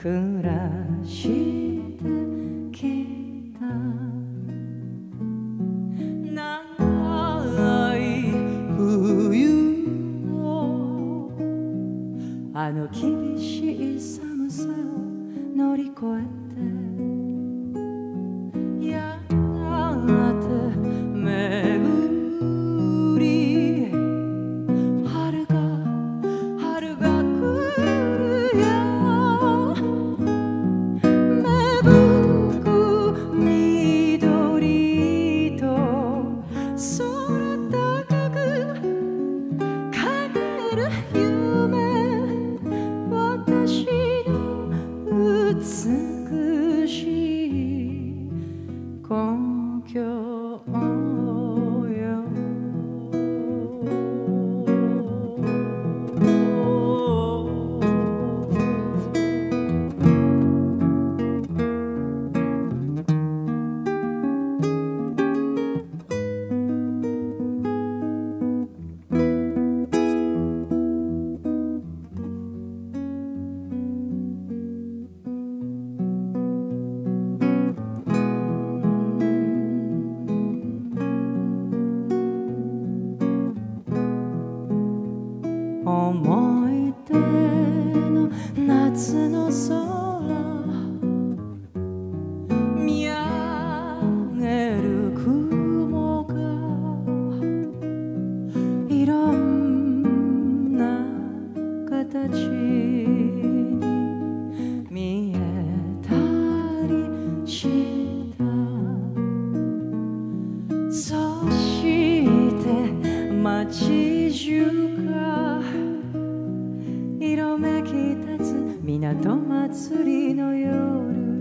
暮らしてきた。長い冬をあの厳しい寒さを乗り越えて。Pflanzen nosso sol. 港祭りの夜。